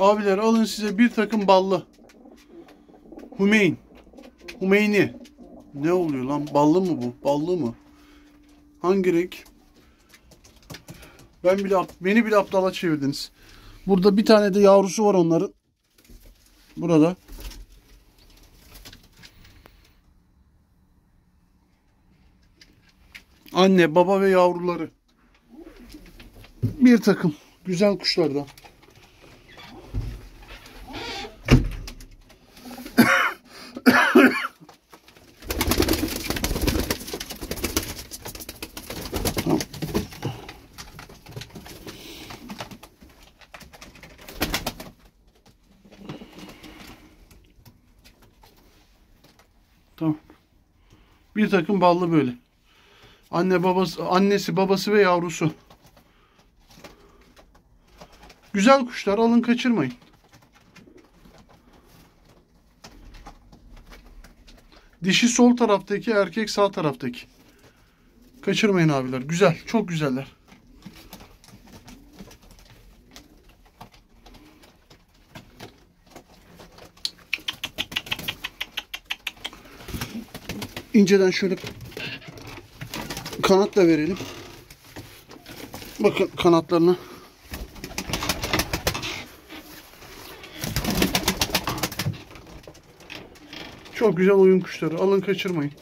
Abiler alın size bir takım ballı. Hümeyn. Hümeyni. Ne oluyor lan? Ballı mı bu? Ballı mı? Hangi renk? Ben bile beni bile aptala çevirdiniz. Burada bir tane de yavrusu var onların. Burada. Anne, baba ve yavruları. Bir takım güzel kuşlardan. Tamam. Bir takım ballı böyle. Anne babası, annesi, babası ve yavrusu. Güzel kuşlar alın kaçırmayın. Dişi sol taraftaki, erkek sağ taraftaki. Kaçırmayın abiler. Güzel, çok güzeller. İnceden şöyle kanat da verelim. Bakın kanatlarına. Çok güzel oyun kuşları. Alın kaçırmayın.